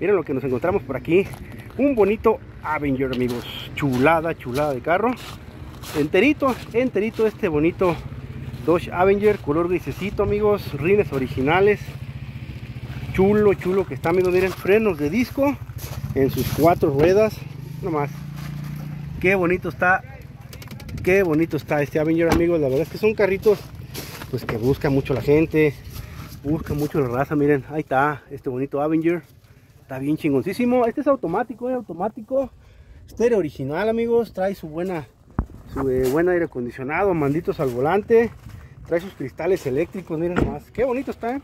Miren lo que nos encontramos por aquí. Un bonito Avenger, amigos. Chulada, chulada de carro. Enterito, enterito este bonito Dodge Avenger, color grisecito, amigos. Rines originales. Chulo, chulo que está, amigos. Miren, frenos de disco en sus cuatro ruedas. Nomás. Qué bonito está. Qué bonito está este Avenger, amigos. La verdad es que son carritos pues que busca mucho la gente. Busca mucho la raza. Miren, ahí está este bonito Avenger. Está bien chingoncísimo. Este es automático, es automático. Estéreo original, amigos. Trae su buena, su eh, buen aire acondicionado, manditos al volante. Trae sus cristales eléctricos, miren nomás. Qué bonito está. ¿eh?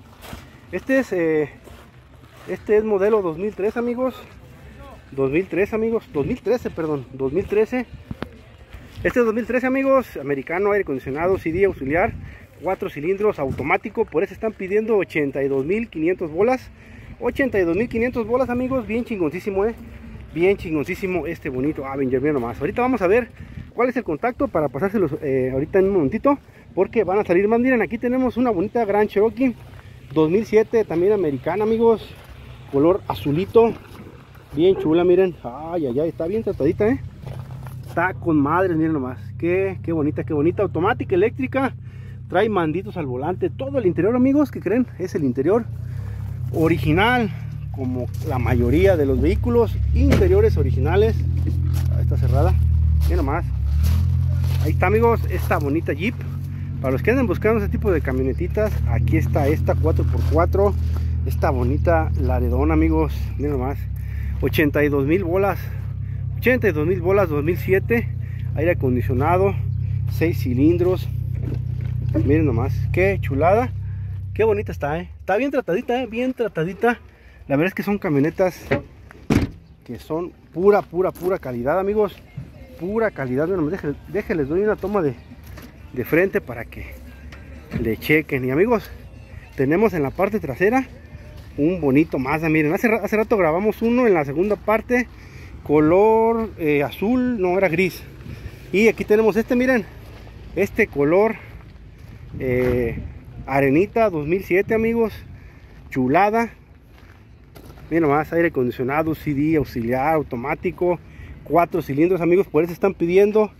Este es, eh, este es modelo 2003, amigos. 2003, amigos. 2013, perdón. 2013. Este es 2013, amigos. Americano, aire acondicionado, CD auxiliar. Cuatro cilindros automático. Por eso están pidiendo 82.500 bolas. 82.500 bolas amigos, bien chingoncísimo, eh. Bien chingoncísimo este bonito Avenger, bien nomás. Ahorita vamos a ver cuál es el contacto para pasárselos eh, ahorita en un momentito. Porque van a salir más. Miren, aquí tenemos una bonita Gran Cherokee 2007, también americana, amigos. Color azulito. Bien chula, miren. Ay, ay, ay, está bien tratadita, eh. Está con madre, miren nomás. Qué, qué bonita, qué bonita. Automática, eléctrica. Trae manditos al volante. Todo el interior, amigos, que creen? Es el interior original como la mayoría de los vehículos interiores originales. Ahí está cerrada. Bien nomás. Ahí está amigos esta bonita jeep. Para los que anden buscando ese tipo de camionetitas aquí está esta 4x4 esta bonita laredón amigos. Miren nomás. 82 mil bolas. 82 mil bolas 2007 aire acondicionado 6 cilindros. Miren nomás. Qué chulada. Qué bonita está, ¿eh? Está bien tratadita, ¿eh? Bien tratadita. La verdad es que son camionetas que son pura, pura, pura calidad, amigos. Pura calidad. Bueno, déjenles, doy una toma de, de frente para que le chequen. Y amigos, tenemos en la parte trasera un bonito Mazda. Miren, hace, rato grabamos uno en la segunda parte. Color eh, azul, no, era gris. Y aquí tenemos este, miren. Este color... Eh, Arenita 2007 amigos. Chulada. Miren nomás, aire acondicionado, CD, auxiliar, automático. Cuatro cilindros amigos, por eso están pidiendo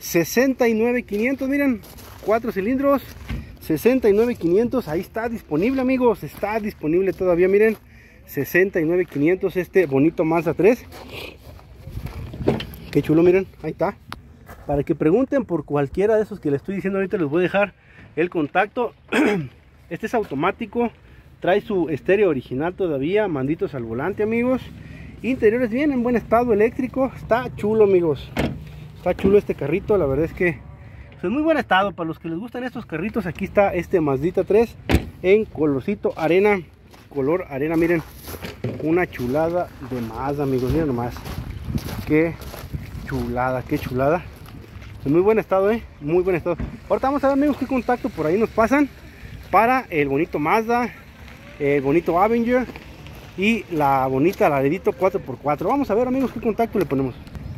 69.500, miren. Cuatro cilindros, 69.500. Ahí está disponible amigos, está disponible todavía, miren. 69.500 este bonito Mazda 3. Qué chulo, miren, ahí está. Para que pregunten por cualquiera de esos que les estoy diciendo ahorita, les voy a dejar el contacto este es automático trae su estéreo original todavía manditos al volante amigos. Interiores bien en buen estado eléctrico está chulo amigos. Está chulo este carrito la verdad es que es muy buen estado. Para los que les gustan estos carritos aquí está este Mazdita 3 en colorcito arena color arena miren una chulada de más amigos miren nomás. Qué chulada qué chulada en muy buen estado, ¿eh? Muy buen estado. Ahorita vamos a ver, amigos, qué contacto por ahí nos pasan para el bonito Mazda, el bonito Avenger y la bonita Laredito 4x4. Vamos a ver, amigos, qué contacto le ponemos.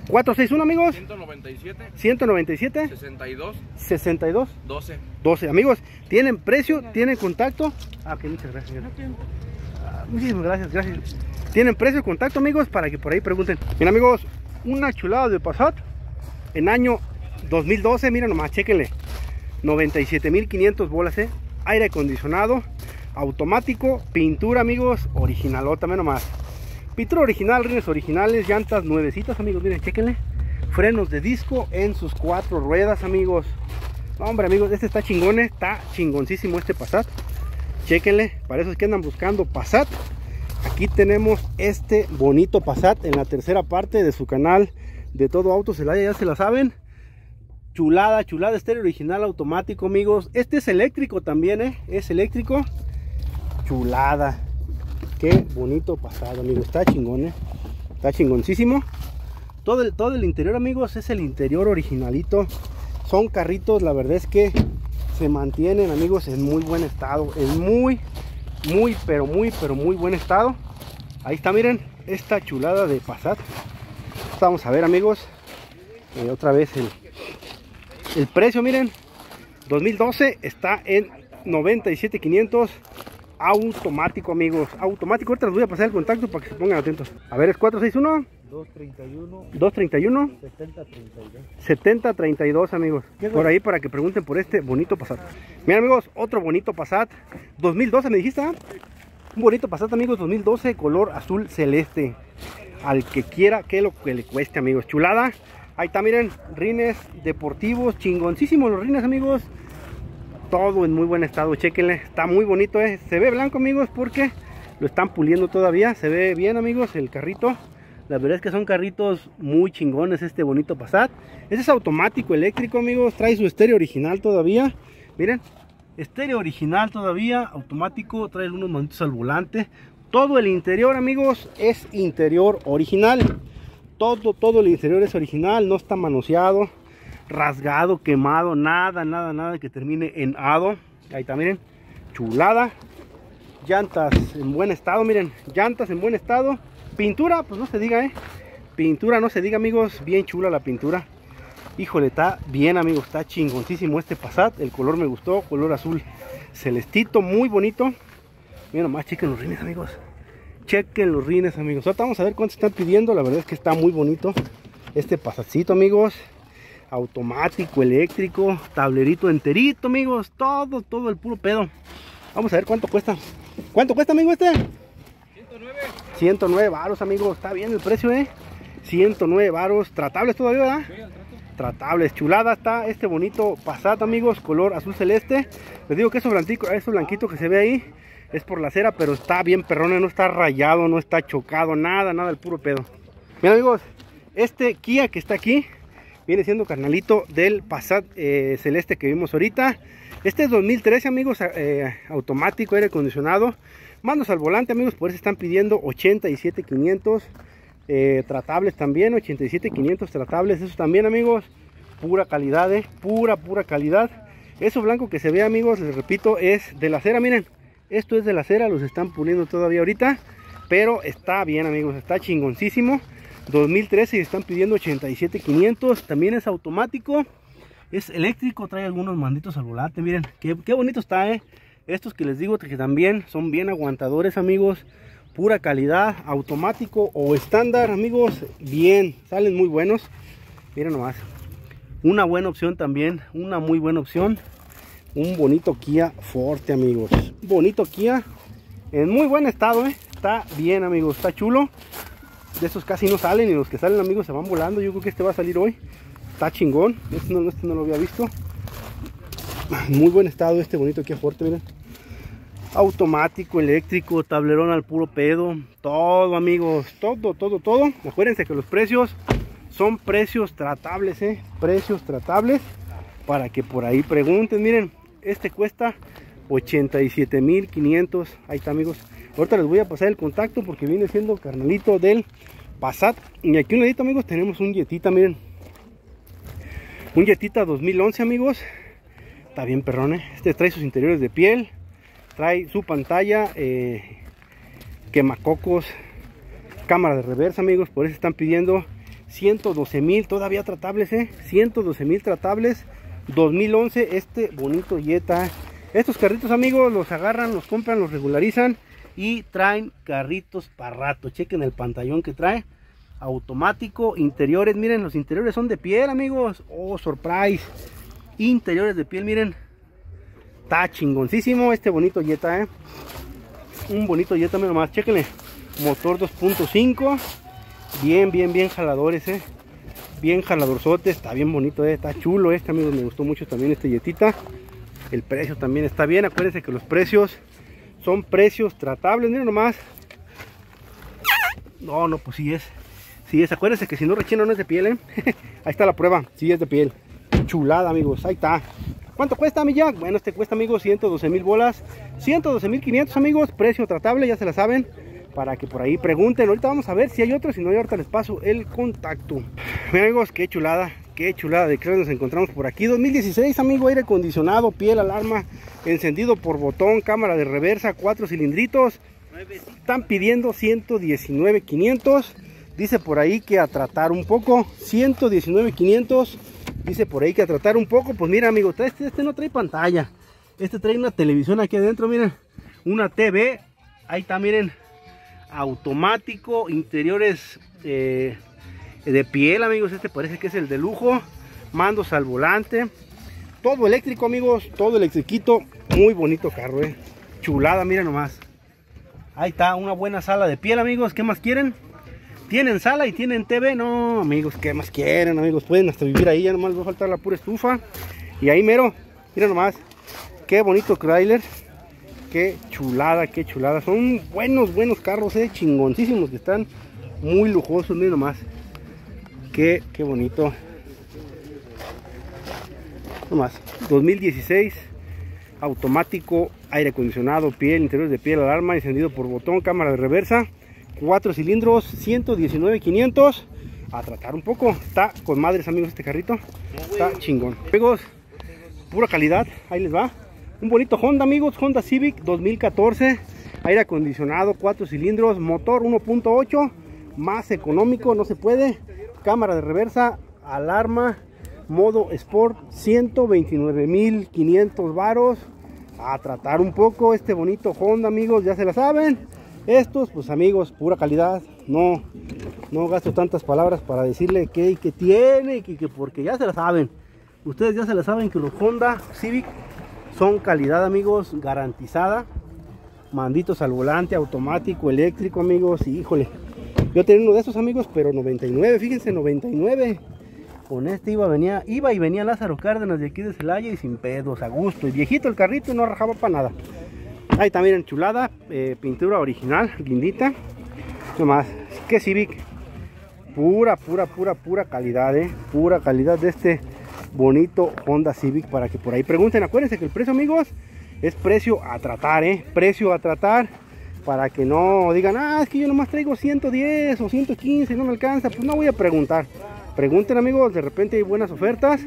461, amigos. 197. 197. 62. 62. 12. 12. Amigos, ¿tienen precio? ¿Tienen contacto? Ah, ok, muchas gracias. Ah, muchísimas gracias, gracias. ¿Tienen precio, contacto, amigos? Para que por ahí pregunten. Bien, amigos, una chulada de Passat en año 2012, miren nomás, chequenle. 97.500 bolas, ¿eh? Aire acondicionado, automático, pintura, amigos, originalota, menos más. Pintura original, rines originales, llantas nuevecitas, amigos, miren, chequenle. Frenos de disco en sus cuatro ruedas, amigos. Hombre, amigos, este está chingón, ¿eh? está chingoncísimo este Passat. Chequenle, para esos que andan buscando Passat. Aquí tenemos este bonito Passat en la tercera parte de su canal de Todo Auto Celaya, ya se la saben. Chulada, chulada, estéreo original automático, amigos. Este es eléctrico también, ¿eh? Es eléctrico. Chulada. Qué bonito pasado, amigos. Está chingón, ¿eh? Está chingoncísimo. Todo el, todo el interior, amigos, es el interior originalito. Son carritos, la verdad es que se mantienen, amigos, en muy buen estado. En muy, muy, pero muy, pero muy buen estado. Ahí está, miren, esta chulada de Passat. Vamos a ver, amigos. Eh, otra vez el, el precio, miren, 2012 está en 97,500 automático, amigos. Automático. Ahorita les voy a pasar el contacto para que se pongan atentos. A ver, es 461 231 231 7032. 7032, amigos. ¿Qué es Por ahí para que pregunten por este bonito Passat. Mira, amigos, otro bonito Passat. 2012, me dijiste, ah? Un bonito Passat, amigos, 2012, color azul celeste. Al que quiera, que lo que le cueste, amigos. Chulada. Ahí está, miren, rines deportivos, chingoncísimos los rines, amigos. Todo en muy buen estado, chequenle. Está muy bonito, eh. Se ve blanco, amigos, porque lo están puliendo todavía. Se ve bien, amigos, el carrito. La verdad es que son carritos muy chingones este bonito Passat. Este es automático eléctrico, amigos. Trae su estéreo original todavía. Miren, estéreo original todavía, automático. Trae unos manitos al volante. Todo el interior, amigos, es interior original. Todo, todo el interior es original. No está manoseado, rasgado, quemado. Nada, nada, nada que termine en ado. Ahí está, miren. Chulada. Llantas en buen estado, miren. Llantas en buen estado. Pintura, pues no se diga, ¿eh? Pintura, no se diga, amigos. Bien chula la pintura. Híjole, está bien, amigos. Está chingoncísimo este Passat. El color me gustó. Color azul celestito. Muy bonito. Miren nomás, chequen los rines, amigos. Chequen los rines, amigos. Ahorita vamos a ver cuánto están pidiendo. La verdad es que está muy bonito. Este Passatcito, amigos. Automático, eléctrico. Tablerito enterito, amigos. Todo, todo el puro pedo. Vamos a ver cuánto cuesta. ¿Cuánto cuesta, amigo, este? 109 varos, amigos. Está bien el precio, ¿eh? 109 varos. Tratables todavía, ¿verdad? Tratables. Chulada está este bonito Passat, amigos. Color azul celeste. Les digo que eso blanquito, eso blanquito que se ve ahí es por la cera, pero está bien perrona. No está rayado, no está chocado. Nada, nada, el puro pedo. Bien, amigos. Este Kia que está aquí viene siendo carnalito del Passat eh, celeste que vimos ahorita. Este es 2013, amigos. eh, automático, aire acondicionado. Mandos al volante, amigos, por eso están pidiendo 87,500 eh, tratables también, 87,500 tratables, eso también, amigos, pura calidad, eh, pura, pura calidad. Eso blanco que se ve, amigos, les repito, es de la cera, miren, esto es de la cera, los están puliendo todavía ahorita, pero está bien, amigos, está chingoncísimo. 2013 y están pidiendo 87,500, también es automático, es eléctrico, trae algunos manditos al volante, miren, qué, qué bonito está, eh. Estos que les digo que también son bien aguantadores, amigos. Pura calidad, automático o estándar, amigos. Bien, salen muy buenos. Miren nomás. Una buena opción también, una muy buena opción. Un bonito Kia Forte, amigos. Bonito Kia, en muy buen estado, ¿eh? Está bien, amigos, está chulo. De estos casi no salen y los que salen, amigos, se van volando. Yo creo que este va a salir hoy. Está chingón. Este no, este lo había visto. Muy buen estado este bonito Kia Forte, miren. Automático, eléctrico, tablerón al puro pedo. Todo, amigos. Todo, todo, todo. Acuérdense que los precios son precios tratables, ¿eh? Precios tratables. Para que por ahí pregunten. Miren, este cuesta 87.500. Ahí está, amigos. Ahorita les voy a pasar el contacto porque viene siendo carnalito del Passat. Y aquí un ladito, amigos, tenemos un Yetita, miren. Un Yetita 2011, amigos. Está bien perrón, ¿eh? Este trae sus interiores de piel. Trae su pantalla. Eh, quemacocos. Cámara de reversa, amigos. Por eso están pidiendo 112 mil. Todavía tratables, ¿eh? 112 mil tratables. 2011. Este bonito Jetta. Estos carritos, amigos, los agarran, los compran, los regularizan. Y traen carritos para rato. Chequen el pantallón que trae automático, interiores, miren, los interiores son de piel, amigos. Oh, surprise. Interiores de piel, miren. Está chingoncísimo este bonito Jetta, eh. Un bonito Jetta, miren nomás, chequenle. Motor 2.5. Bien, bien, bien jaladores, eh. Bien jaladorzote, está bien bonito, eh. Está chulo este, amigos. Me gustó mucho también este Jettita. El precio también está bien. Acuérdense que los precios son precios tratables. Miren nomás. No, no, pues sí es. Sí es. Acuérdense que si no rechina no es de piel, ¿eh? Ahí está la prueba. Sí es de piel. Chulada, amigos. Ahí está. ¿Cuánto cuesta, mi? Bueno, este cuesta, amigos, 112 mil bolas. 112 mil 500, amigos. Precio tratable, ya se la saben. Para que por ahí pregunten. Ahorita vamos a ver si hay otro. Si no hay, ahorita les paso el contacto. Miren, amigos, qué chulada. Qué chulada de creo nos encontramos por aquí. 2016, amigo, aire acondicionado, piel, alarma, encendido por botón, cámara de reversa, cuatro cilindritos. Están pidiendo 119,500. Dice por ahí que a tratar un poco. 119,500. Dice por ahí que a tratar un poco. Pues mira, amigo, este, este no trae pantalla. Este trae una televisión aquí adentro, miren. una TV, ahí está, miren, automático, interiores eh, de piel, amigos, este parece que es el de lujo, mandos al volante, todo eléctrico, amigos, todo electriquito, muy bonito carro, eh. chulada, miren nomás. Ahí está, una buena sala de piel, amigos, ¿qué más quieren? Tienen sala y tienen TV, no, amigos, ¿qué más quieren, amigos? Pueden hasta vivir ahí, ya nomás va a faltar la pura estufa. Y ahí mero, miren nomás, qué bonito trailer, qué chulada, qué chulada. Son buenos, buenos carros, eh, chingoncísimos que están muy lujosos, miren nomás. Qué, qué bonito. Nomás, 2016, automático, aire acondicionado, piel, interior de piel, alarma, encendido por botón, cámara de reversa, cuatro cilindros, 119 500. A tratar un poco, está con madres amigos este carrito, está chingón. Amigos, pura calidad, ahí les va. Un bonito Honda amigos, Honda Civic 2014, aire acondicionado, cuatro cilindros, motor 1.8, más económico, no se puede, cámara de reversa, alarma, modo Sport 129.500 varos. A tratar un poco este bonito Honda amigos ya se la saben. Estos pues amigos pura calidad. No no gasto tantas palabras para decirle que, que tiene que, que porque ya se la saben. Ustedes ya se la saben que los Honda Civic son calidad amigos garantizada manditos al volante automático eléctrico amigos y híjole yo tenía uno de esos amigos pero 99 fíjense 99 con este iba, venía, iba y venía Lázaro Cárdenas de aquí de Celaya y sin pedos, a gusto. Y viejito el carrito y no rajaba para nada. Ahí también enchulada, eh, pintura original, lindita. más que Civic. Pura, pura, pura, pura calidad, eh. Pura calidad de este bonito Honda Civic para que por ahí pregunten. Acuérdense que el precio, amigos, es precio a tratar, eh. Precio a tratar para que no digan, ah, es que yo nomás traigo 110 o 115 no me alcanza. Pues no voy a preguntar pregunten amigos de repente hay buenas ofertas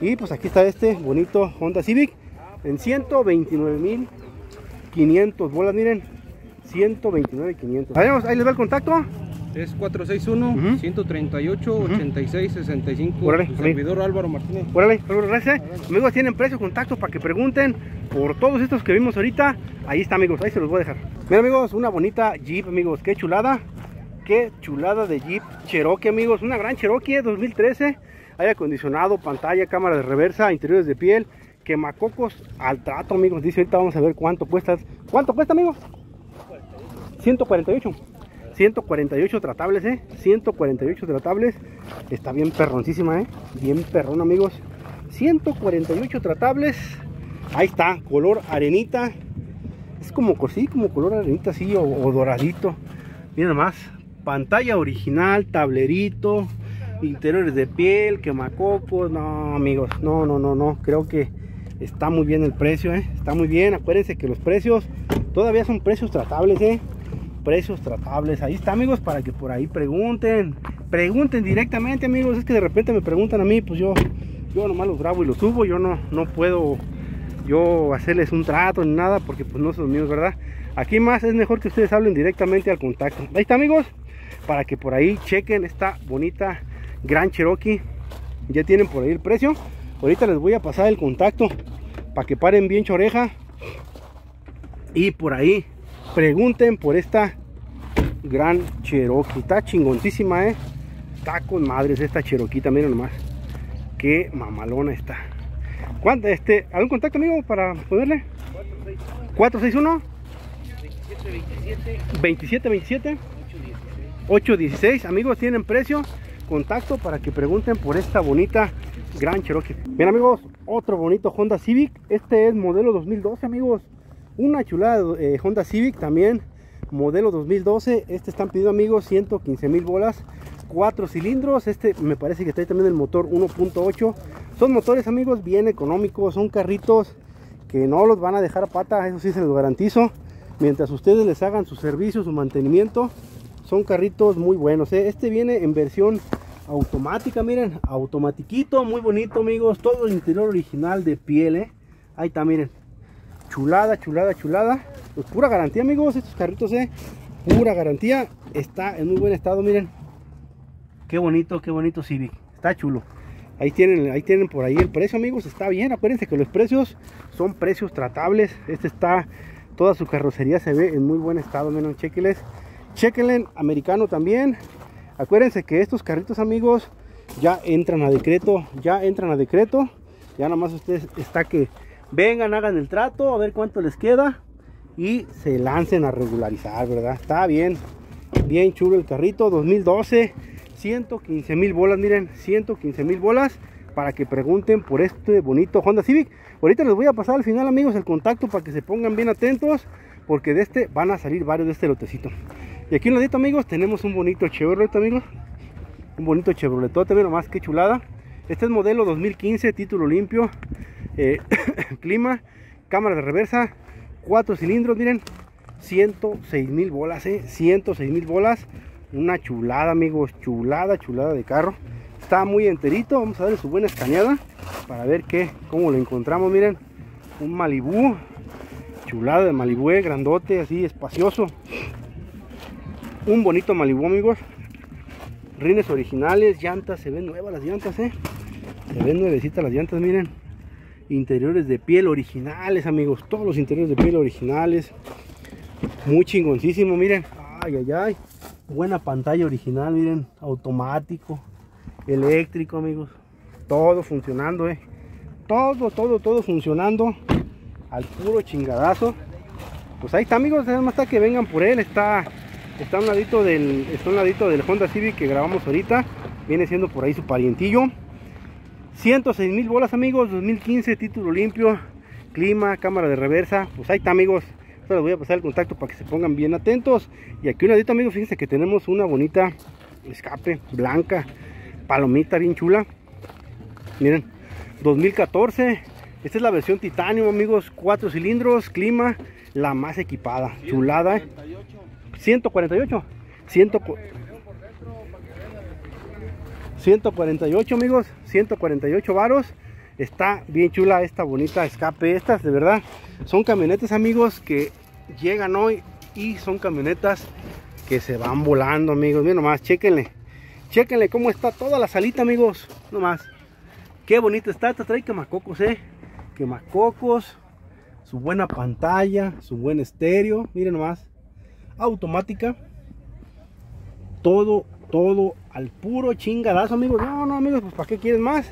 y pues aquí está este bonito Honda Civic en 129.500 bolas miren 129.500 ahí les va el contacto es 461-138-8665 servidor Álvaro Martínez Órale, gracias amigos tienen precio contacto para que pregunten por todos estos que vimos ahorita ahí está amigos ahí se los voy a dejar miren amigos una bonita Jeep amigos qué chulada Qué chulada de Jeep Cherokee, amigos. Una gran Cherokee 2013. Aire acondicionado, pantalla, cámara de reversa, interiores de piel, quemacocos al trato, amigos. Dice ahorita vamos a ver cuánto cuesta. ¿Cuánto cuesta, amigos? 148. 148 tratables, eh. 148 tratables. Está bien perroncísima, eh. Bien perrón, amigos. 148 tratables. Ahí está, color arenita. Es como, sí, como color arenita, así, o, o doradito. Miren más, pantalla original, tablerito, interiores de piel, quemacocos, no amigos, no, no, no, no, creo que está muy bien el precio, ¿eh? está muy bien, acuérdense que los precios todavía son precios tratables, ¿eh? Precios tratables, ahí está amigos, para que por ahí pregunten, pregunten directamente amigos, es que de repente me preguntan a mí, pues yo, yo nomás los grabo y los subo, yo no, no puedo yo hacerles un trato ni nada, porque pues no son míos, ¿verdad? Aquí más es mejor que ustedes hablen directamente al contacto. Ahí está amigos, para que por ahí chequen esta bonita Gran Cherokee. Ya tienen por ahí el precio. Ahorita les voy a pasar el contacto para que paren bien choreja. Y por ahí pregunten por esta Gran Cherokee. Está chingoncísima, eh. Está con madres esta Cherokee, miren nomás. Qué mamalona está. ¿Cuánto? Este, ¿Algún contacto amigo para ponerle? 461 27 27 27 816 amigos tienen precio contacto para que pregunten por esta bonita Gran Cherokee bien amigos otro bonito Honda Civic este es modelo 2012 amigos una chulada eh, Honda Civic también modelo 2012 este están pidiendo amigos 115 mil bolas cuatro cilindros. Este me parece que trae también el motor 1.8 son motores amigos bien económicos son carritos que no los van a dejar a pata eso sí se los garantizo. Mientras ustedes les hagan su servicio su mantenimiento son carritos muy buenos ¿eh? este viene en versión automática miren automatiquito muy bonito amigos todo el interior original de piel ¿eh? ahí está miren chulada chulada chulada pues pura garantía amigos estos carritos ¿eh? pura garantía está en muy buen estado miren qué bonito qué bonito Civic está chulo ahí tienen ahí tienen por ahí el precio amigos está bien acuérdense que los precios son precios tratables este está Toda su carrocería se ve en muy buen estado, menos chequenles. Chequenle americano también. Acuérdense que estos carritos, amigos, ya entran a decreto, ya entran a decreto. Ya nada más ustedes está que vengan, hagan el trato, a ver cuánto les queda y se lancen a regularizar, ¿verdad? Está bien, bien chulo el carrito, 2012, 115 mil bolas, miren, 115 mil bolas para que pregunten por este bonito Honda Civic. Ahorita les voy a pasar al final, amigos, el contacto para que se pongan bien atentos, porque de este van a salir varios de este lotecito. Y aquí en ladito, amigos, tenemos un bonito Chevrolet, amigos. Un bonito Chevrolet, también más que chulada. Este es modelo 2015, título limpio, eh, clima, cámara de reversa, cuatro cilindros, miren, 106 mil bolas, eh, 106 mil bolas. Una chulada, amigos, chulada, chulada de carro. Está muy enterito, vamos a darle su buena escaneada para ver qué, cómo lo encontramos, miren. Un Malibú, chulada de Malibú, eh, grandote, así espacioso. Un bonito Malibú, amigos. Rines originales, llantas, se ven nuevas las llantas, eh. Se ven nuevecitas las llantas, miren. Interiores de piel originales, amigos. Todos los interiores de piel originales. Muy chingoncísimo, miren. Ay, ay, ay. Buena pantalla original, miren. Automático. Eléctrico, amigos. Todo funcionando, eh. Todo, todo, todo funcionando. Al puro chingadazo. Pues ahí está, amigos. Nada más está que vengan por él. Está está un ladito del está un ladito del Honda Civic que grabamos ahorita. Viene siendo por ahí su parientillo. 106 mil bolas amigos. 2015 título limpio. Clima cámara de reversa. Pues ahí está amigos. Les voy a pasar el contacto para que se pongan bien atentos. Y aquí un ladito amigos fíjense que tenemos una bonita escape blanca palomita bien chula. Miren 2014 esta es la versión titanio amigos. Cuatro cilindros clima la más equipada chulada 148. 148 amigos, 148 varos. Está bien chula esta bonita escape. Estas de verdad son camionetas amigos que llegan hoy y son camionetas que se van volando amigos. Miren nomás, chequenle. Chequenle cómo está toda la salita amigos. Nomás. Qué bonita está. Esta trae quemacocos, eh. Quemacocos. Su buena pantalla. Su buen estéreo. Miren nomás automática. Todo, todo al puro chingadazo, amigos. No, no, amigos, pues ¿para qué quieren más?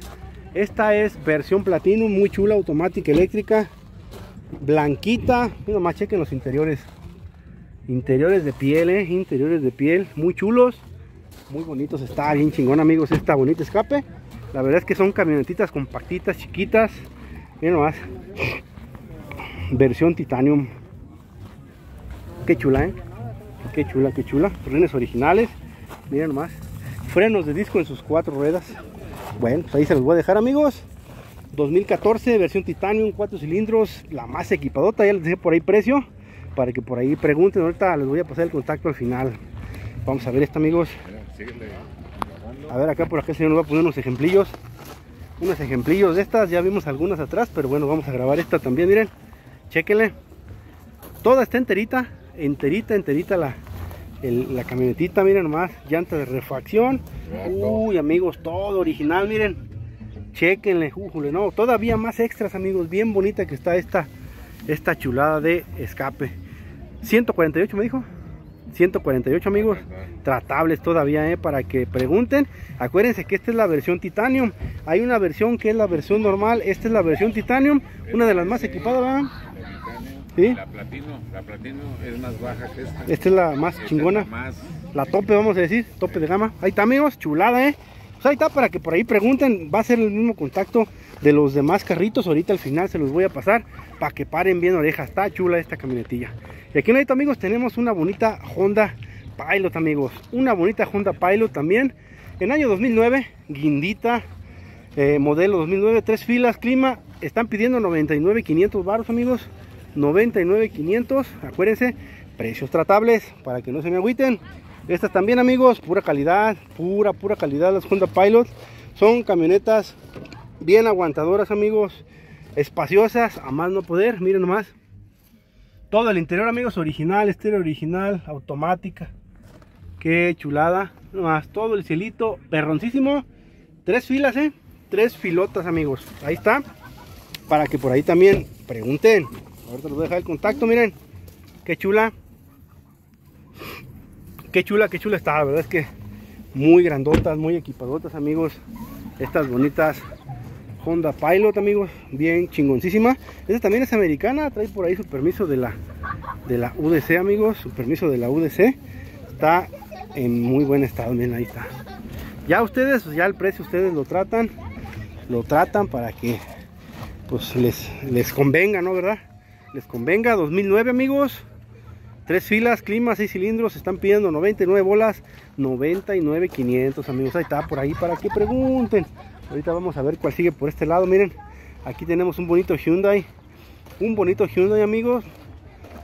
Esta es versión platino, muy chula, automática, eléctrica, blanquita. Mira más, chequen los interiores. Interiores de piel, eh, interiores de piel, muy chulos, muy bonitos. Está bien chingón, amigos, esta bonita escape. La verdad es que son camionetitas compactitas, chiquitas. Miren más Versión titanium. Qué chula, ¿eh? Qué chula, qué chula. Frenes originales. Miren nomás. Frenos de disco en sus cuatro ruedas. Bueno, pues ahí se los voy a dejar amigos. 2014, versión Titanium, cuatro cilindros, la más equipadota. Ya les dejé por ahí precio. Para que por ahí pregunten. Ahorita les voy a pasar el contacto al final. Vamos a ver esto amigos. A ver acá por acá el señor nos va a poner unos ejemplillos. Unos ejemplillos de estas. Ya vimos algunas atrás. Pero bueno, vamos a grabar esta también. Miren. Chequenle. Toda está enterita enterita, enterita la, la camionetita, miren nomás, llanta de refacción. Uy, amigos, todo original, miren. Chequenle, jújule, no, todavía más extras, amigos. Bien bonita que está esta, esta chulada de escape. 148 me dijo. 148 amigos tratables todavía eh, para que pregunten acuérdense que esta es la versión titanium hay una versión que es la versión normal esta es la versión titanium una de las más equipadas ¿verdad? La platino, la platino es más baja que esta. Esta es la más chingona. La, tope, vamos a decir, tope de gama. Ahí está, amigos, chulada, ¿eh? Pues ahí está, para que por ahí pregunten. Va a ser el mismo contacto de los demás carritos. Ahorita al final se los voy a pasar para que paren bien orejas. Está chula esta camionetilla. Y aquí en amigos, tenemos una bonita Honda Pilot, amigos. Una bonita Honda Pilot también. En año 2009, guindita, eh, modelo 2009, tres filas, clima. Están pidiendo 99,500 baros, amigos. 99.500 acuérdense precios tratables para que no se me agüiten. Estas también amigos pura calidad pura pura calidad las Honda Pilot. Son camionetas bien aguantadoras amigos espaciosas a más no poder miren nomás. Todo el interior amigos original estéreo original automática. Qué chulada nomás todo el cielito perroncísimo. Tres filas eh tres filotas amigos. Ahí está para que por ahí también pregunten Ahorita les voy a dejar el contacto, miren. Qué chula. Qué chula, qué chula está. La verdad es que muy grandotas, muy equipadotas, amigos. Estas bonitas Honda Pilot, amigos. Bien chingoncísima. Esta también es americana. Trae por ahí su permiso de la, de la UDC, amigos. Su permiso de la UDC. Está en muy buen estado. Miren, ahí está. Ya ustedes, ya el precio ustedes lo tratan. Lo tratan para que pues les, les convenga, ¿no? ¿Verdad? Les convenga. 2009, amigos. Tres filas, clima, seis cilindros, están pidiendo 99 bolas, 99 500 amigos, ahí está por ahí para que pregunten. Ahorita vamos a ver cuál sigue por este lado, miren, aquí tenemos un bonito Hyundai, un bonito Hyundai amigos,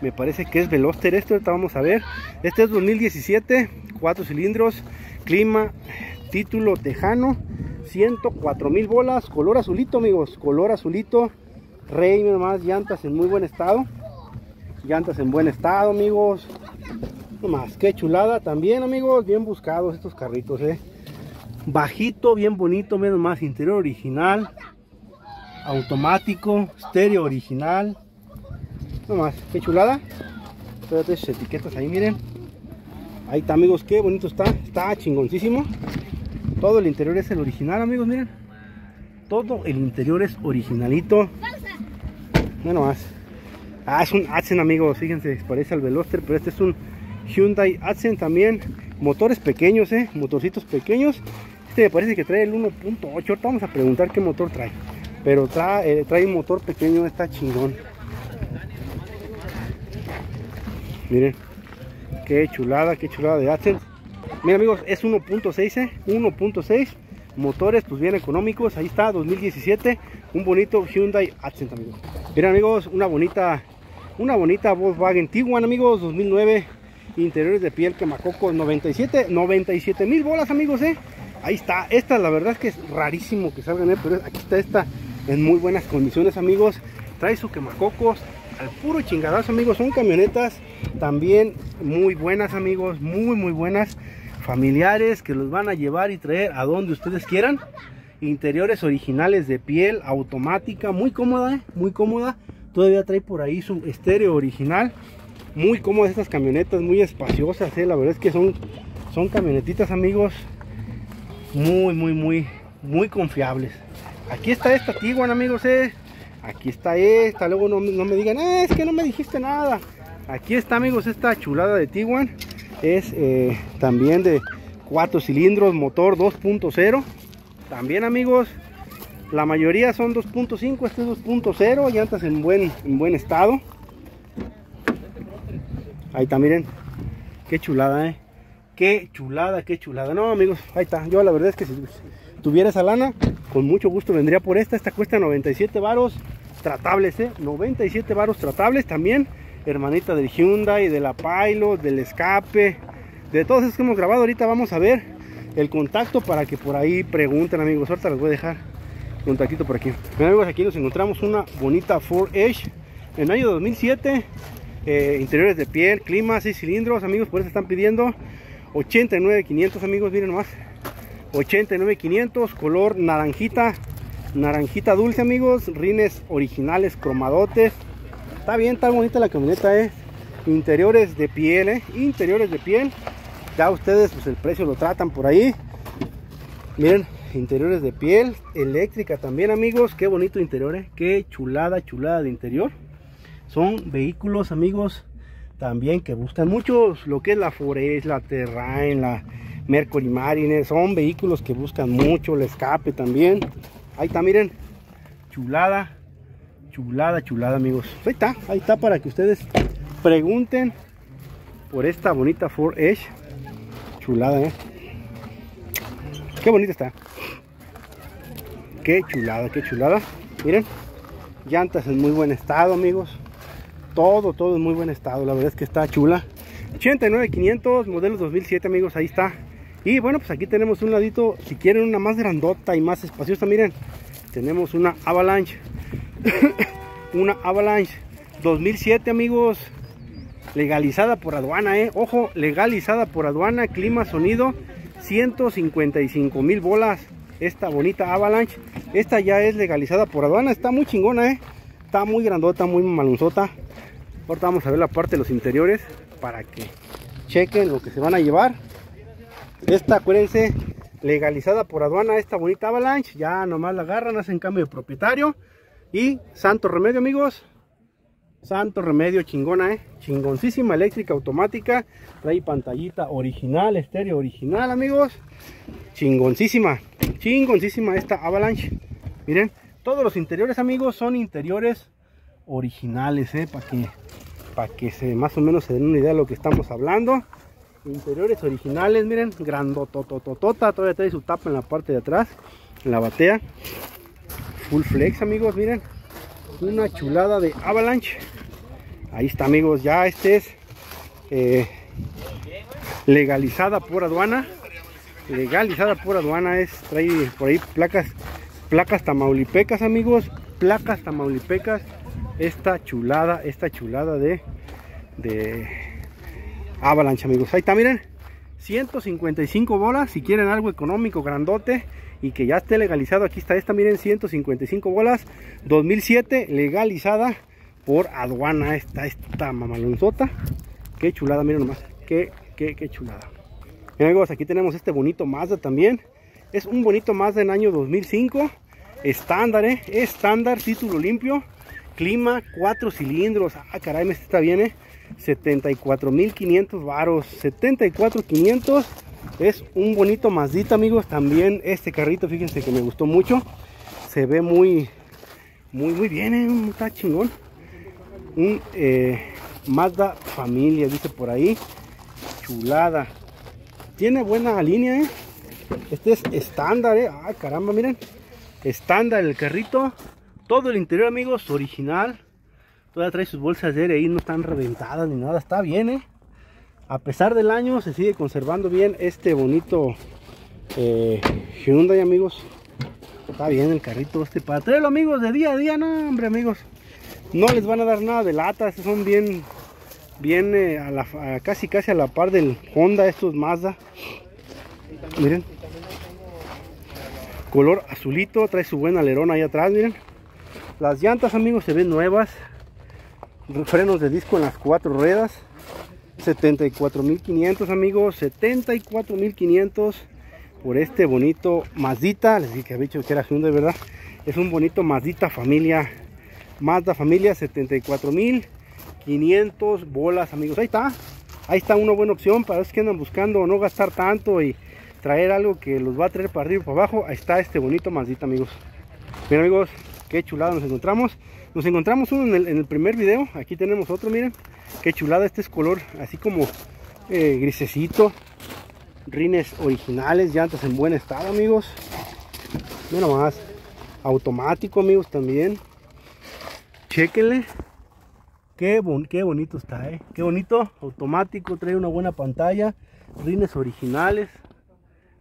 me parece que es Veloster esto, ahorita vamos a ver. Este es 2017, cuatro cilindros, clima, título tejano, 104 mil bolas, color azulito amigos, color azulito, rey más llantas en muy buen estado. Llantas en buen estado amigos. No más qué chulada también amigos. Bien buscados estos carritos eh. Bajito bien bonito menos más interior original. Automático estéreo original. No más qué chulada. Espérate esas etiquetas ahí miren. Ahí está amigos qué bonito está. Está chingoncísimo. Todo el interior es el original amigos miren. Todo el interior es originalito no más Ah, es un Accent, amigos. Fíjense, parece al Veloster, pero este es un Hyundai Accent también. Motores pequeños, eh. Motorcitos pequeños. Este me parece que trae el 1.8. Ahorita vamos a preguntar qué motor trae. Pero trae, eh, trae un motor pequeño, está chingón. Miren. Qué chulada, qué chulada de Accent. Miren amigos, es 1.6, eh. 1.6 motores pues bien económicos ahí está 2017 un bonito Hyundai Accent amigos miren amigos una bonita una bonita Volkswagen Tiguan amigos 2009 interiores de piel quemacocos 97 97 mil bolas amigos eh ahí está esta la verdad es que es rarísimo que salgan eh, pero aquí está esta en muy buenas condiciones amigos. Trae su quemacocos al puro chingadazo amigos. Son camionetas también muy buenas amigos muy muy buenas. Familiares que los van a llevar y traer a donde ustedes quieran interiores originales de piel automática muy cómoda eh, muy cómoda. Todavía trae por ahí su estéreo original. Muy cómodas estas camionetas muy espaciosas eh. la verdad es que son son camionetitas amigos muy muy muy muy confiables. Aquí está esta Tiguan amigos eh. aquí está esta luego no, me digan eh, es que no me dijiste nada aquí está amigos esta chulada de Tiguan. Es eh, también de cuatro cilindros motor 2.0 también amigos la mayoría son 2.5, este es 2.0, llantas en buen, en buen estado. Ahí está, miren. Qué chulada, eh. Qué chulada, qué chulada. No, amigos, ahí está. Yo la verdad es que si tuviera esa lana, con mucho gusto vendría por esta. Esta cuesta 97 varos tratables, eh. 97 varos tratables también. Hermanita del Hyundai, de la Pilot, del escape. De todos esos que hemos grabado, ahorita vamos a ver el contacto para que por ahí pregunten, amigos. Ahorita les voy a dejar un taquito por aquí. amigos, aquí nos encontramos una bonita Ford Edge en año 2007. Eh, interiores de piel, clima, 6 cilindros, amigos, por eso están pidiendo 89,500 amigos, miren más 89,500, color naranjita, naranjita dulce, amigos, rines originales, cromadotes. Está bien, está bonita la camioneta, eh. Interiores de piel, eh. Interiores de piel. Ustedes, pues el precio lo tratan por ahí. Miren, interiores de piel, eléctrica también amigos, qué bonito interior, ¿eh? qué chulada, chulada de interior. Son vehículos amigos también que buscan mucho lo que es la Forest, la Terrain, la Mercury Marine, son vehículos que buscan mucho, el escape también. Ahí está, miren, chulada, chulada, chulada amigos. Ahí está, ahí está para que ustedes pregunten por esta bonita Ford Edge. Chulada, ¿eh? Qué bonita está. Qué chulada, qué chulada. Miren, llantas en muy buen estado, amigos. Todo, todo en muy buen estado. La verdad es que está chula. 89500, modelo 2007, amigos. Ahí está. Y bueno, pues aquí tenemos un ladito. Si quieren una más grandota y más espaciosa, miren. Tenemos una Avalanche. una Avalanche 2007, amigos. Legalizada por aduana, eh. Ojo, legalizada por aduana. Clima, sonido. 155 mil bolas esta bonita Avalanche. Esta ya es legalizada por aduana. Está muy chingona, ¿eh? Está muy grandota, muy malunzota. Ahorita vamos a ver la parte de los interiores para que chequen lo que se van a llevar. Esta, acuérdense, legalizada por aduana, esta bonita Avalanche. Ya nomás la agarran, hacen cambio de propietario. Y santo remedio, amigos. Santo remedio chingona, eh. Chingoncísima eléctrica automática. Trae pantallita original, estéreo original, amigos. Chingoncísima. Chingoncísima esta Avalanche. Miren, todos los interiores, amigos, son interiores originales, eh. Para que, para que se más o menos se den una idea de lo que estamos hablando. Interiores originales, miren, grandotototota. Todavía trae su tapa en la parte de atrás, en la batea. Full flex, amigos, miren una chulada de Avalanche. Ahí está, amigos. Ya este es eh, legalizada por aduana. Legalizada por aduana es trae por ahí placas placas tamaulipecas, amigos. Placas tamaulipecas. Esta chulada, esta chulada de de Avalanche, amigos. Ahí está, miren. 155 bolas si quieren algo económico, grandote y que ya esté legalizado. Aquí está esta, miren, 155 bolas, 2007, legalizada por aduana. Está esta mamalonzota. Qué chulada, miren nomás. Qué, qué, qué chulada. Miren, amigos, aquí tenemos este bonito Mazda también. Es un bonito Mazda en año 2005. Estándar, ¿eh? Estándar, título limpio. Clima, 4 cilindros. Ah, caray, este está bien, ¿eh? 74.500 varos. 74.500 es un bonito Mazdita, amigos. También este carrito, fíjense que me gustó mucho. Se ve muy, muy, muy bien, ¿eh? está chingón. Un eh, Mazda Familia, dice por ahí. Chulada. Tiene buena línea, ¿eh? Este es estándar, ¿eh? Ah, caramba, miren. Estándar el carrito. Todo el interior, amigos, original. Todavía trae sus bolsas de aire ahí, no están reventadas ni nada. Está bien, ¿eh? A pesar del año se sigue conservando bien este bonito eh, Hyundai amigos. Está bien el carrito este para traerlo amigos de día a día no hombre amigos. No les van a dar nada de lata estos son bien bien eh, casi casi a la par del Honda estos Mazda. Miren. Color azulito trae su buen alerón ahí atrás miren. Las llantas amigos se ven nuevas. Frenos de disco en las cuatro ruedas 74.500 amigos 74.500 por este bonito Mazdita. Les dije que había dicho que era Hyundai verdad es un bonito Mazdita familia Mazda familia 74.500 bolas amigos. Ahí está ahí está una buena opción para los que andan buscando no gastar tanto y traer algo que los va a traer para arriba y para abajo. Ahí está este bonito Mazdita amigos. Bien amigos qué chulada nos encontramos nos encontramos uno en el, primer video. Aquí tenemos otro miren. Qué chulada este es color así como eh, grisecito. Rines originales llantas en buen estado amigos. Mira más automático amigos también. Chequenle qué, qué bonito está eh. Qué bonito. Automático trae una buena pantalla. Rines originales.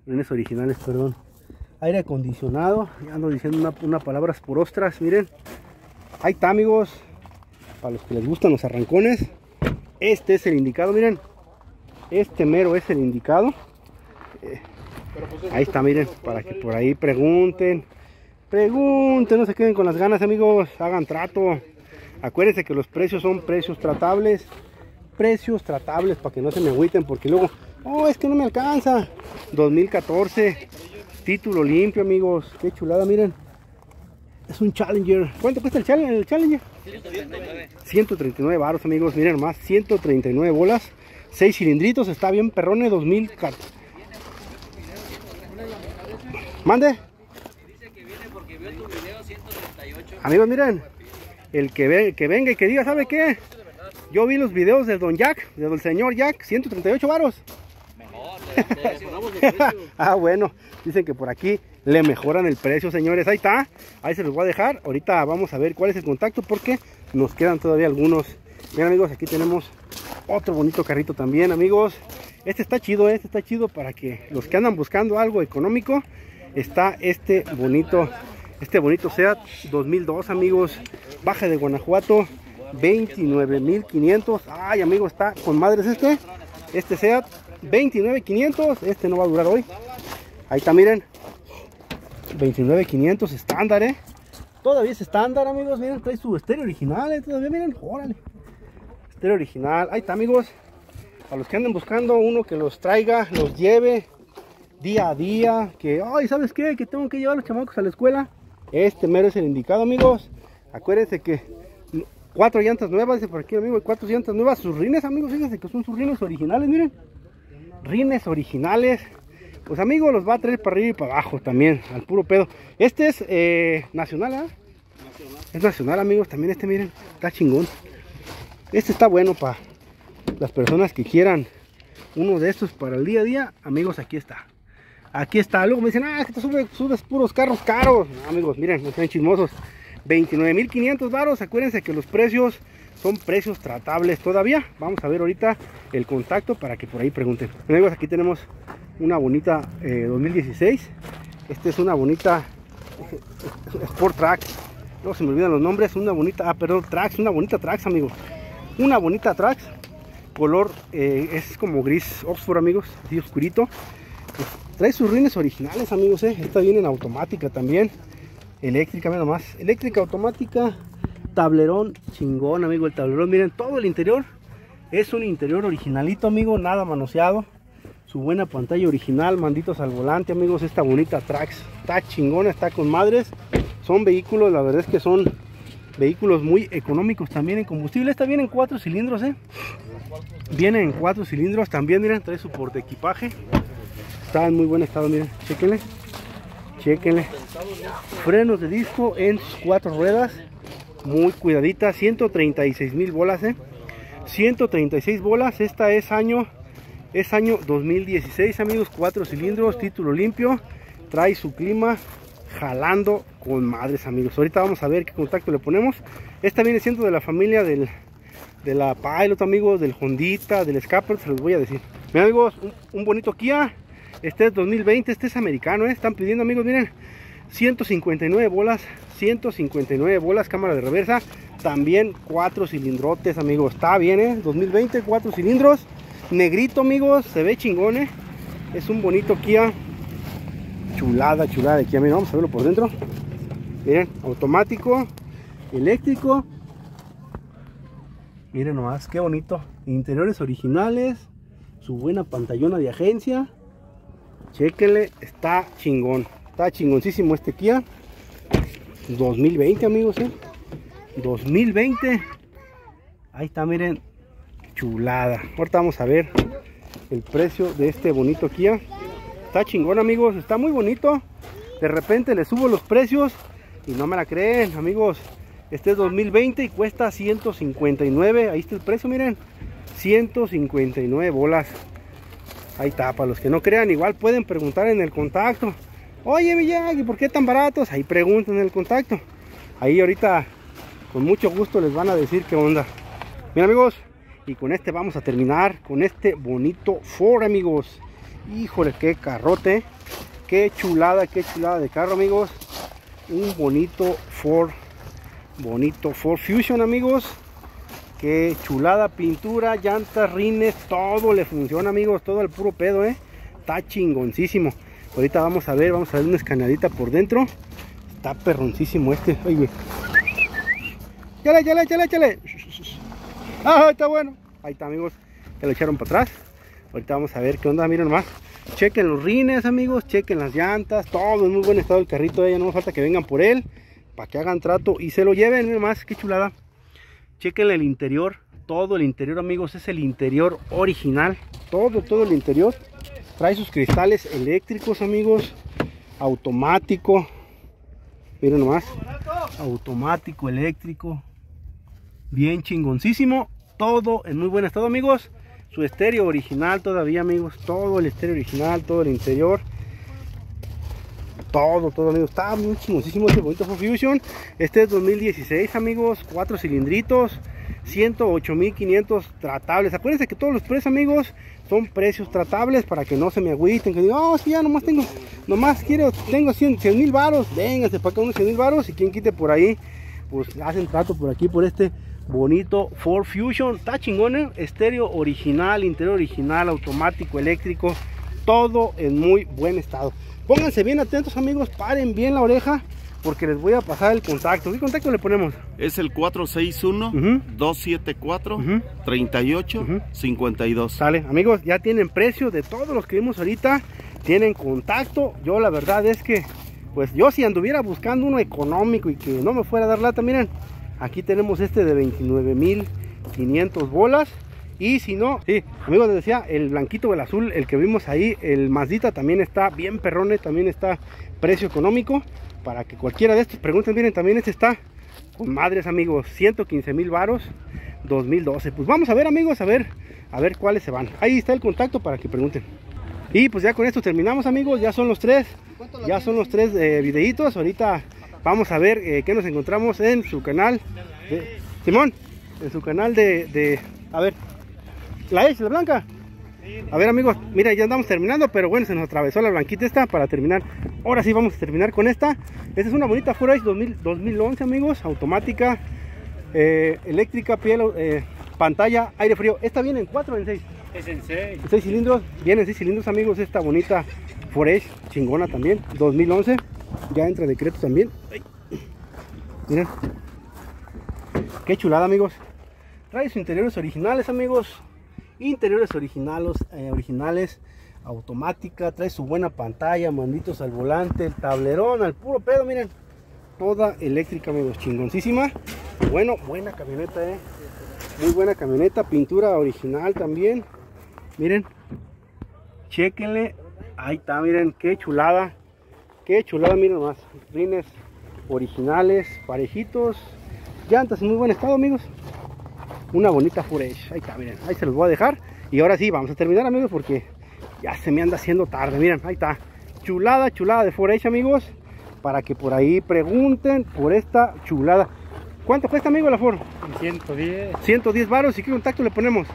Rines originales perdón. Aire acondicionado. Ya ando diciendo una palabras por ostras miren ahí está amigos. Para los que les gustan los arrancones este es el indicado miren. Este mero es el indicado. Ahí está miren para que por ahí pregunten. Pregunten no se queden con las ganas amigos. Hagan trato. Acuérdense que los precios son precios tratables. Precios tratables para que no se me agüiten porque luego oh es que no me alcanza 2014 título limpio amigos. Qué chulada miren es un Challenger. ¿Cuánto cuesta el Challenger? 139. 139 baros, amigos. Miren nomás, 139 bolas. 6 cilindritos, está bien perrone 2000 Mande. Dice que viene porque vio tu video 138. Amigos, miren. El que, ve, que venga y que diga, ¿sabe qué? Yo vi los videos de Don Jack, de Don Señor Jack, 138 varos. Mejor, ah, bueno. Dicen que por aquí le mejoran el precio, señores. Ahí está. Ahí se los voy a dejar. Ahorita vamos a ver cuál es el contacto porque nos quedan todavía algunos. Bien, amigos, aquí tenemos otro bonito carrito también, amigos. Este está chido, este está chido para que los que andan buscando algo económico, está este bonito, este bonito SEAT 2002, amigos. Baja de Guanajuato, 29.500. Ay, amigos, está con madres este. Este SEAT 29.500. Este no va a durar hoy. Ahí está, miren. 29.500 estándar, ¿eh? Todavía es estándar, amigos. Miren, trae su estéreo original, ¿eh? Todavía, miren. Órale. estéreo original. Ahí está, amigos. A los que anden buscando uno que los traiga, los lleve día a día. Que, ay, ¿sabes qué? Que tengo que llevar a los chamacos a la escuela. Este mero es el indicado, amigos. Acuérdense que cuatro llantas nuevas, dice por aquí, amigo, cuatro llantas nuevas. Sus rines, amigos, fíjense que son sus rines originales, miren. Rines originales. Pues, amigos, los va a traer para arriba y para abajo también, al puro pedo. Este es eh, nacional, ¿ah? Es nacional, amigos, también este, miren, está chingón. Este está bueno para las personas que quieran uno de estos para el día a día. Amigos, aquí está. Aquí está. Luego me dicen, ah, que te subes, puros carros caros. amigos, miren, no están chismosos. 29.500 varos. Acuérdense que los precios son precios tratables todavía. Vamos a ver ahorita el contacto para que por ahí pregunten. Amigos, aquí tenemos una bonita 2016. Eh, Esta es una bonita Sport Track. No se me olvidan los nombres. Una bonita, ah, perdón, Trax, una bonita Trax, amigos una bonita Trax color eh, es como gris Oxford amigos así oscurito pues, trae sus rines originales amigos eh. esta viene en automática también eléctrica nada más eléctrica automática tablerón chingón amigo el tablerón miren todo el interior es un interior originalito amigo nada manoseado su buena pantalla original manditos al volante amigos esta bonita Trax está chingona está con madres son vehículos la verdad es que son vehículos muy económicos también en combustible. Esta viene en cuatro cilindros, ¿eh? Viene en cuatro cilindros también, miren, trae su porte equipaje. Está en muy buen estado, miren, chequenle. Chequenle. Frenos de disco en cuatro ruedas. Muy cuidadita, 136 mil bolas, ¿eh? 136 bolas, esta es año, es año 2016, amigos, cuatro cilindros, título limpio. Trae su clima, jalando con madres amigos ahorita vamos a ver qué contacto le ponemos esta viene siendo de la familia del de la Pilot amigos del Hondita del Scapper se los voy a decir miren amigos un, bonito Kia este es 2020 este es americano ¿eh? están pidiendo amigos miren 159 bolas 159 bolas cámara de reversa también cuatro cilindrotes amigos está bien ¿eh? 2020 cuatro cilindros negrito amigos se ve chingón ¿eh? es un bonito Kia chulada, chulada de aquí. Miren, vamos a verlo por dentro. Miren, automático, eléctrico. Miren nomás, qué bonito. Interiores originales. Su buena pantallona de agencia. Chequenle, está chingón. Está chingoncísimo este Kia. 2020 amigos, ¿eh? 2020. Ahí está, miren. Chulada. Ahorita vamos a ver el precio de este bonito Kia. Está chingón amigos, está muy bonito. De repente le subo los precios y no me la creen amigos. Este es 2020 y cuesta 159. Ahí está el precio, miren. 159 bolas. Ahí está, para los que no crean, igual pueden preguntar en el contacto. Oye Miyagi, ¿por qué tan baratos? Ahí preguntan en el contacto. Ahí ahorita con mucho gusto les van a decir qué onda. Bien amigos, y con este vamos a terminar con este bonito Ford amigos. Híjole, qué carrote. Qué chulada, qué chulada de carro, amigos. Un bonito Ford. Bonito Ford Fusion, amigos. Qué chulada, pintura, llantas, rines, todo le funciona, amigos. Todo el puro pedo, ¿eh? Está chingoncísimo. Ahorita vamos a ver, vamos a ver una escaneadita por dentro. Está perroncísimo este. Ay, güey. Chale, chale, chale, chale. Ah, está bueno. Ahí está, amigos. Que lo echaron para atrás. Ahorita vamos a ver qué onda, miren más. Chequen los rines, amigos, chequen las llantas, todo en muy buen estado el carrito, ya no falta que vengan por él, para que hagan trato y se lo lleven, miren más, qué chulada. Chequen el interior, todo el interior, amigos, es el interior original, todo, todo el interior. Trae sus cristales eléctricos, amigos, automático, miren nomás, automático, eléctrico, bien chingoncísimo, todo en muy buen estado, amigos. Su estéreo original todavía amigos todo el estéreo original todo el interior. Todo todo amigos está muy chingosísimo este bonito Fusion. Este es 2016 amigos cuatro cilindritos 108.500 tratables. Acuérdense que todos los precios amigos son precios tratables para que no se me agüiten que digan oh si ya nomás tengo nomás quiero tengo 100 mil varos para acá unos 100 mil varos y quien quite por ahí pues hacen trato por aquí por este bonito Ford Fusion está chingón ¿eh? estéreo original interior original automático eléctrico todo en muy buen estado pónganse bien atentos amigos paren bien la oreja porque les voy a pasar el contacto. ¿Qué contacto le ponemos? Es el 461-274-3852. Sale, amigos, ya tienen precio de todos los que vimos ahorita. Tienen contacto. Yo la verdad es que, pues yo si anduviera buscando uno económico y que no me fuera a dar lata, miren, aquí tenemos este de 29.500 bolas. Y si no, sí, amigos, les decía, el blanquito o el azul, el que vimos ahí, el Mazdita también está bien perrone, también está precio económico. Para que cualquiera de estos pregunten, miren, también este está con madres, amigos, 115 mil varos, 2012. Pues vamos a ver, amigos, a ver, a ver cuáles se van. Ahí está el contacto para que pregunten. Y pues ya con esto terminamos, amigos, ya son los tres, ya son los tres eh, videitos. Ahorita vamos a ver eh, qué nos encontramos en su canal. de- Simón, en su canal de, de- a ver, la H, la blanca. A ver amigos, mira ya andamos terminando, pero bueno, se nos atravesó la blanquita esta para terminar. Ahora sí vamos a terminar con esta. Esta es una bonita 2000 2011 amigos, automática, eh, eléctrica, piel, eh, pantalla, aire frío. Esta viene en 4 o en 6. Es en serio. 6 cilindros, viene en 6 cilindros amigos, esta bonita Ford Edge, chingona también, 2011. Ya entra decreto también. Miren. Qué chulada amigos. Trae sus interiores originales amigos. Interiores originales, eh, originales, automática, trae su buena pantalla, manditos al volante, el tablerón, al puro pedo, miren. Toda eléctrica amigos, chingoncísima. Bueno, buena camioneta, eh. Muy buena camioneta, pintura original también. Miren. Chequenle. Ahí está, miren, qué chulada. Qué chulada, miren más. Rines originales, parejitos. Llantas en muy buen estado, amigos. Una bonita Furesh. Ahí está, miren. Ahí se los voy a dejar. Y ahora sí, vamos a terminar, amigos, porque ya se me anda haciendo tarde. Miren, ahí está. Chulada, chulada de Furesh, amigos. Para que por ahí pregunten por esta chulada. ¿Cuánto cuesta, amigo, la Ford? 110. 110 varos. ¿Y qué contacto le ponemos?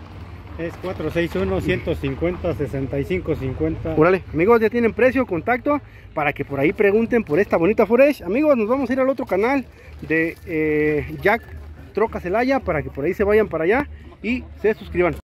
Es 461-150-6550. Órale, amigos, ya tienen precio, contacto, para que por ahí pregunten por esta bonita Foresh. Amigos, nos vamos a ir al otro canal de eh, Jack Troca Celaya para que por ahí se vayan para allá y se suscriban.